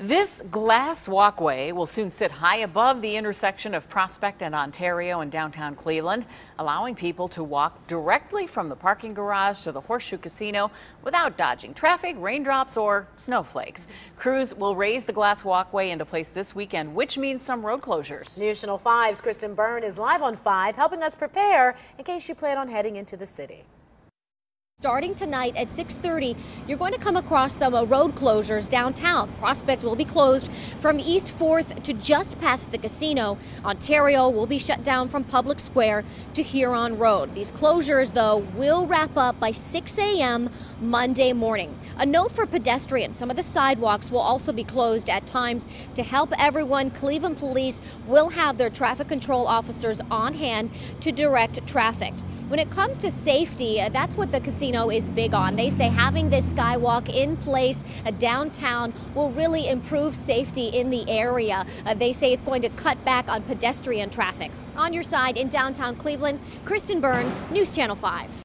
This glass walkway will soon sit high above the intersection of Prospect and Ontario in downtown Cleveland, allowing people to walk directly from the parking garage to the Horseshoe Casino without dodging traffic, raindrops, or snowflakes. Crews will raise the glass walkway into place this weekend, which means some road closures. Channel 5's Kristen Byrne is live on 5, helping us prepare in case you plan on heading into the city. Starting tonight at 6:30, you're going to come across some uh, road closures downtown. Prospect will be closed from East 4th to just past the casino. Ontario will be shut down from Public Square to Huron Road. These closures, though, will wrap up by 6 a.m. Monday morning. A note for pedestrians: some of the sidewalks will also be closed at times to help everyone. Cleveland Police will have their traffic control officers on hand to direct traffic. When it comes to safety, uh, that's what the casino is big on. They say having this skywalk in place uh, downtown will really improve safety in the area. Uh, they say it's going to cut back on pedestrian traffic. On your side in downtown Cleveland, Kristen Byrne, News Channel 5.